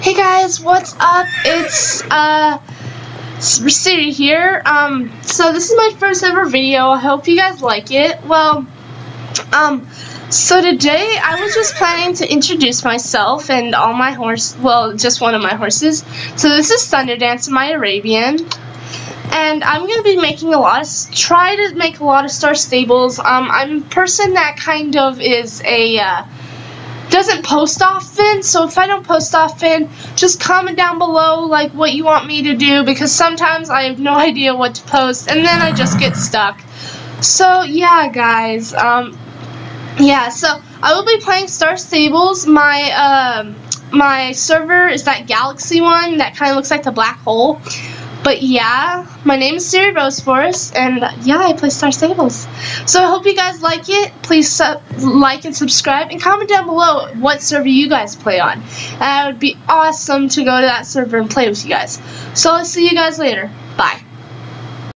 Hey guys, what's up? It's uh Siri here. Um so this is my first ever video. I hope you guys like it. Well, um so today I was just planning to introduce myself and all my horse well, just one of my horses. So this is Thunderdance, my Arabian. And I'm gonna be making a lot of try to make a lot of star stables. Um I'm a person that kind of is a uh, doesn't post often, so if I don't post often, just comment down below like what you want me to do because sometimes I have no idea what to post and then I just get stuck. So yeah, guys, um, yeah, so I will be playing Star Stables. My um, my server is that Galaxy one that kind of looks like the black hole. But yeah, my name is Siri Roseforest, and yeah, I play Star Stables. So I hope you guys like it. Please like and subscribe, and comment down below what server you guys play on. And it would be awesome to go to that server and play with you guys. So I'll see you guys later. Bye.